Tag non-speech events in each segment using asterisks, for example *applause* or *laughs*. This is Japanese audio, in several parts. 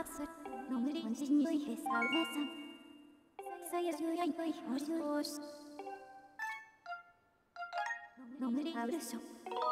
まだハーツの無理に人類へさうねさ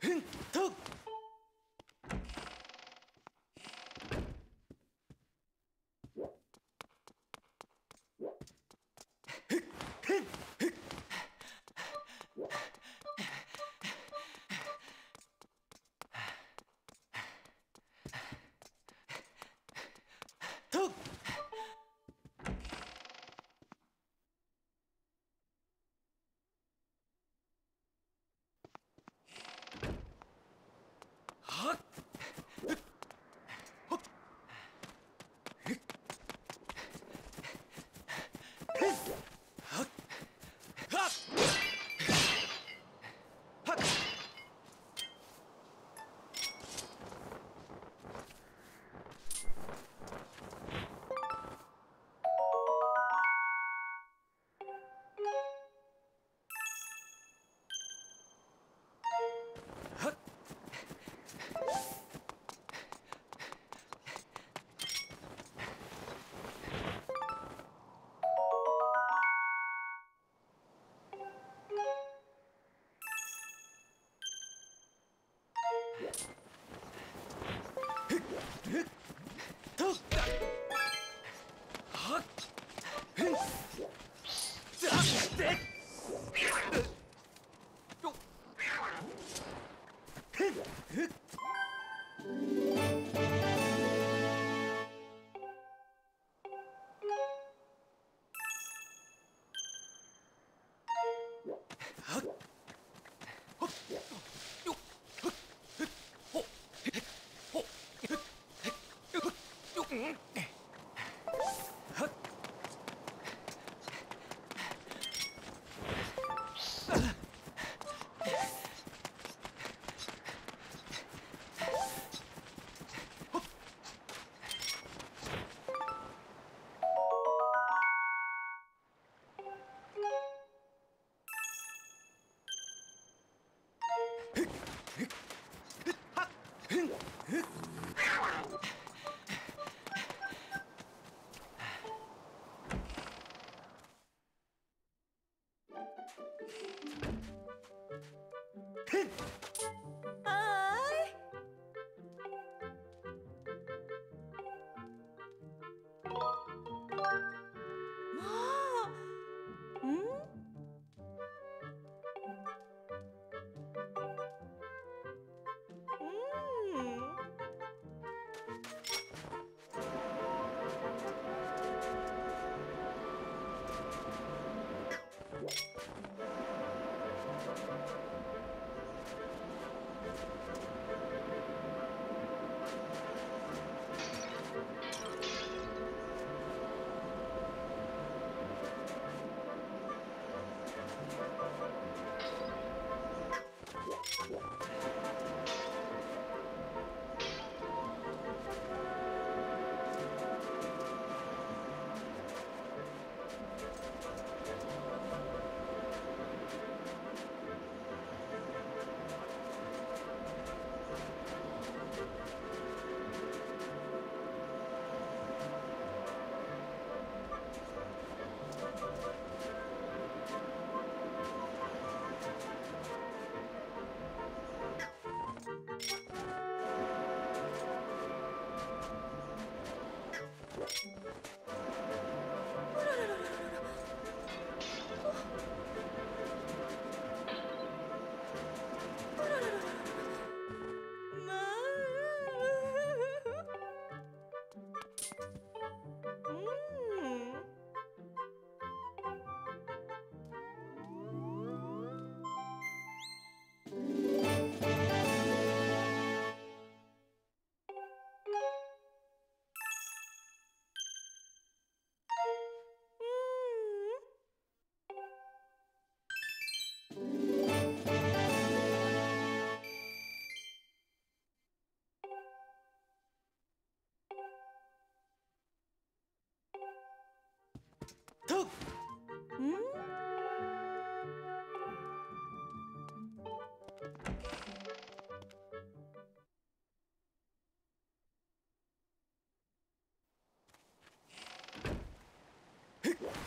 ふん。と。っあーいまあんうんまあうんとうん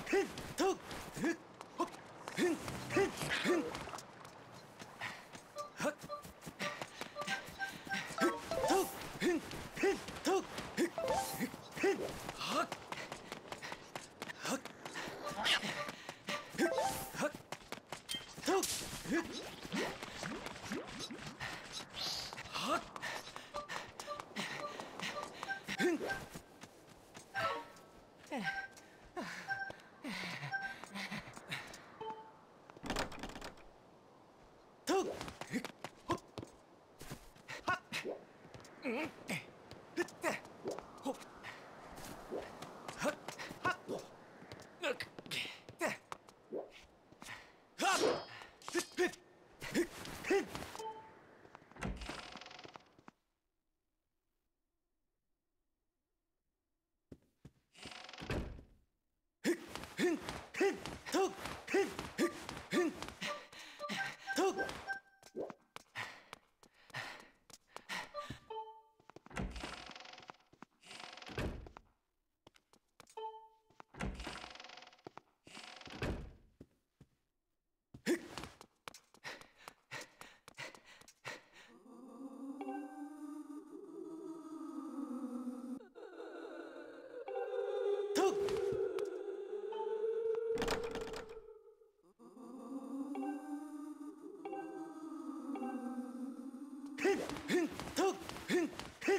흥, 턱, 흥, 헉, 흥, 흥, 흥. フッとッ嘿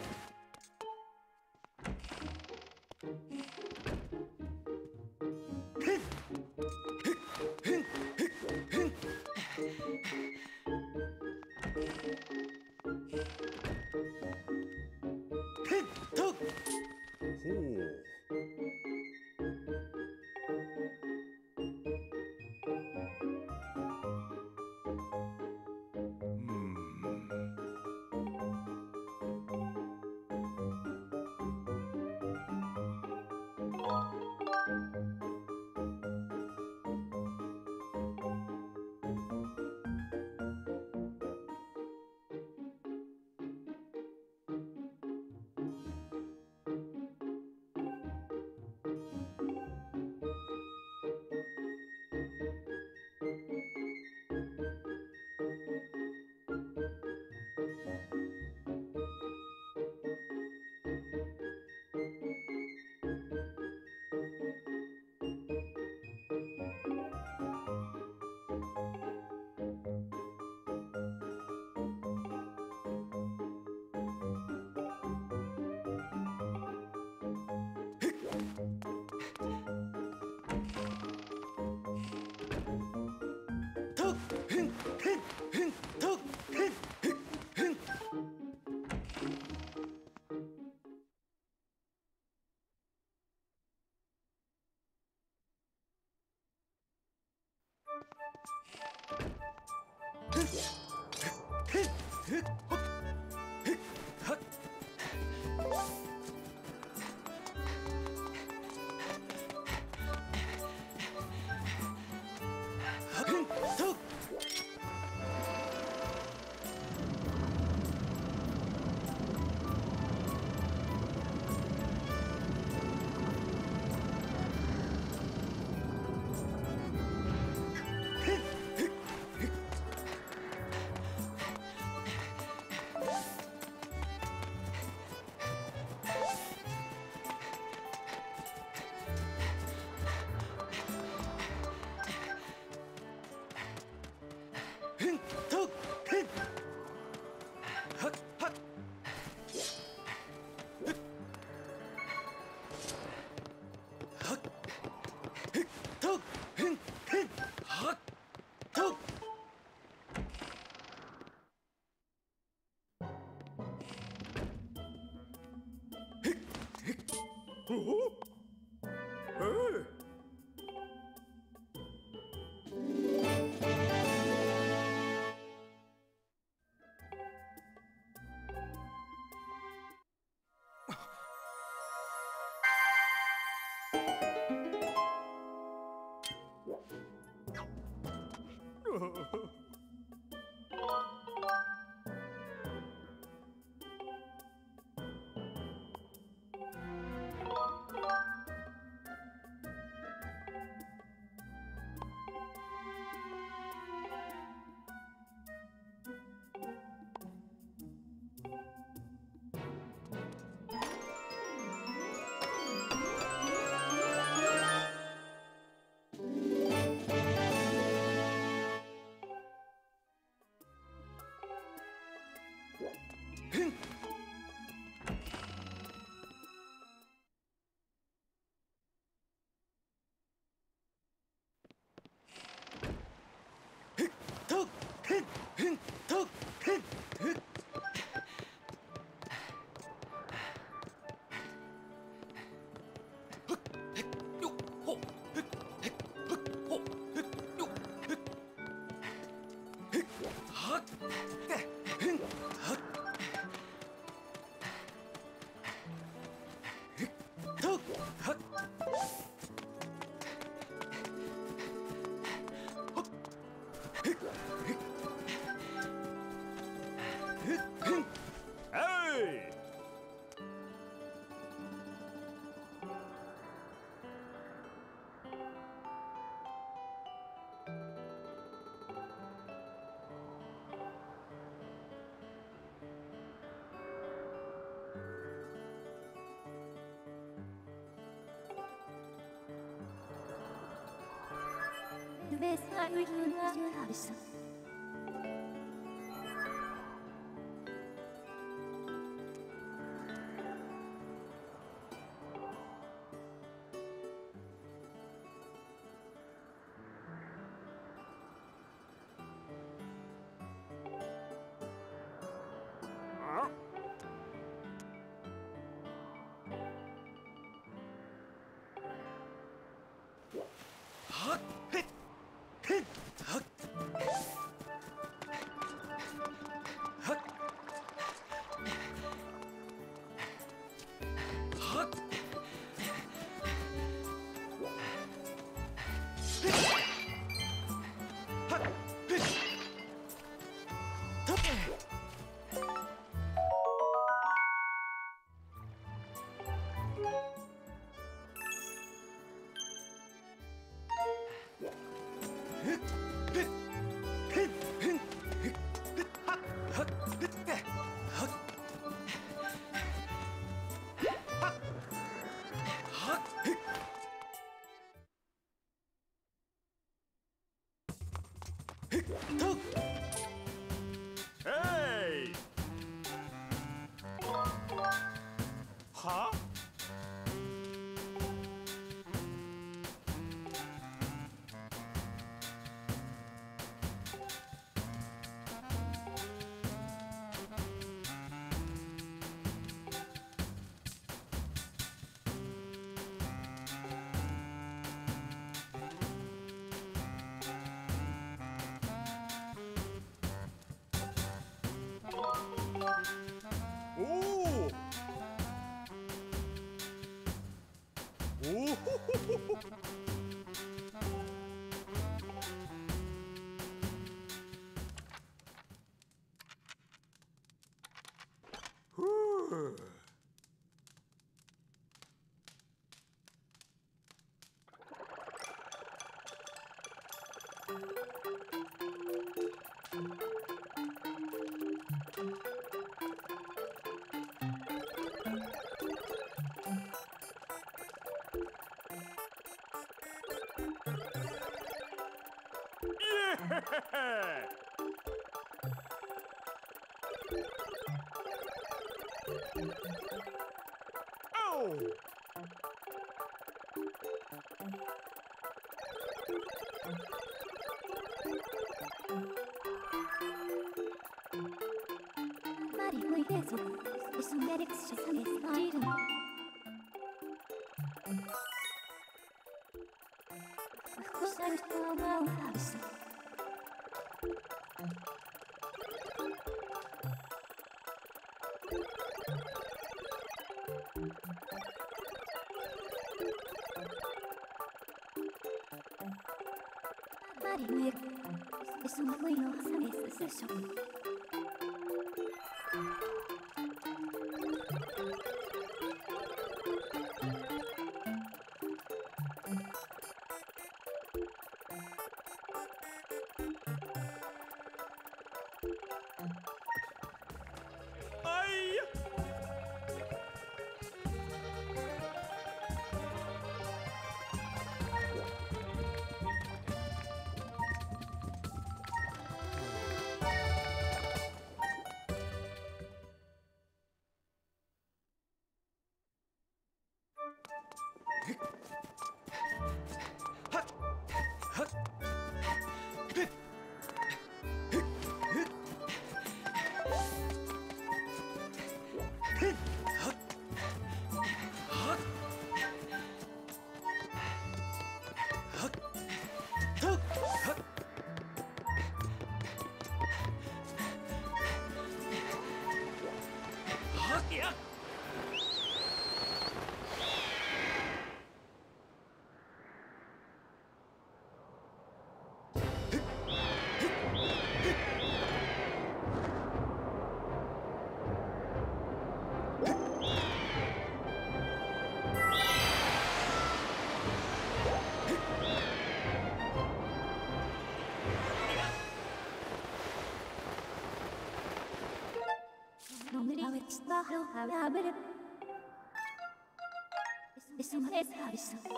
Thank you. *laughs* Oh. 特訓特訓特訓特訓特ベスアルユーアジュハルサ嘿，哈。-hoo Thank you. oh! Mari foi peso. Isso merece chama estilo. Who's going to know how Smack. It's my way of service session. Pick Isum, isum, isum, isum.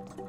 Oh!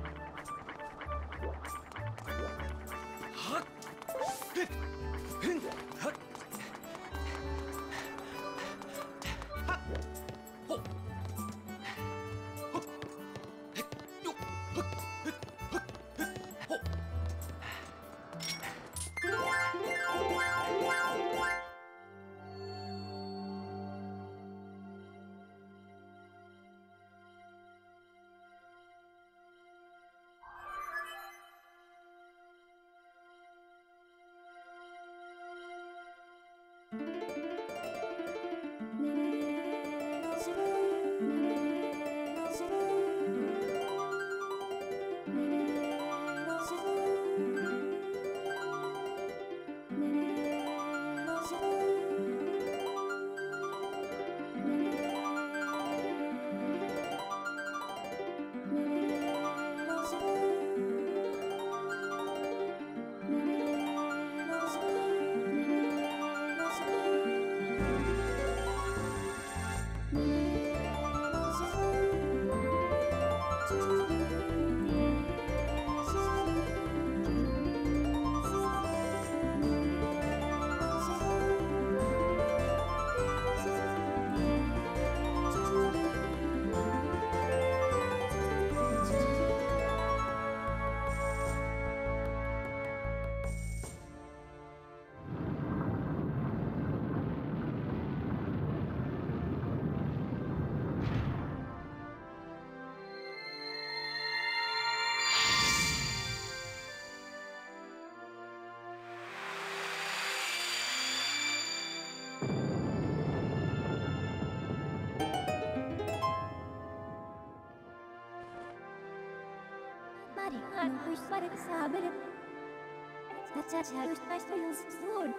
Saber. That's how I use sword.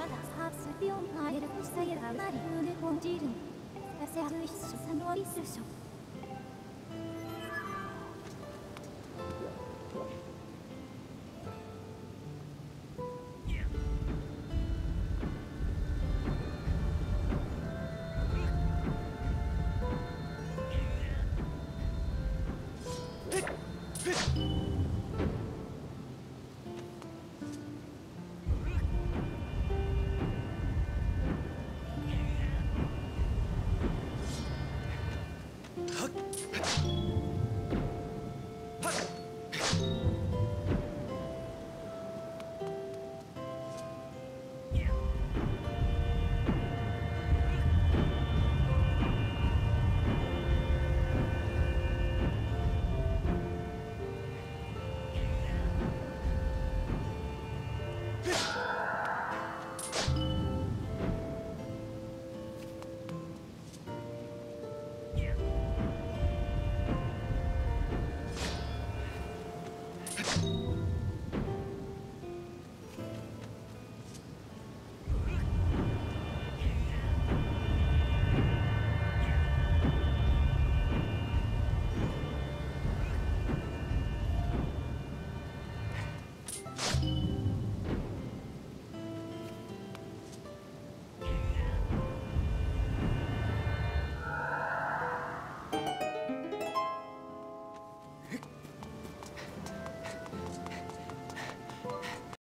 まだハーツピオンパイルフサイルがまりぬでこじる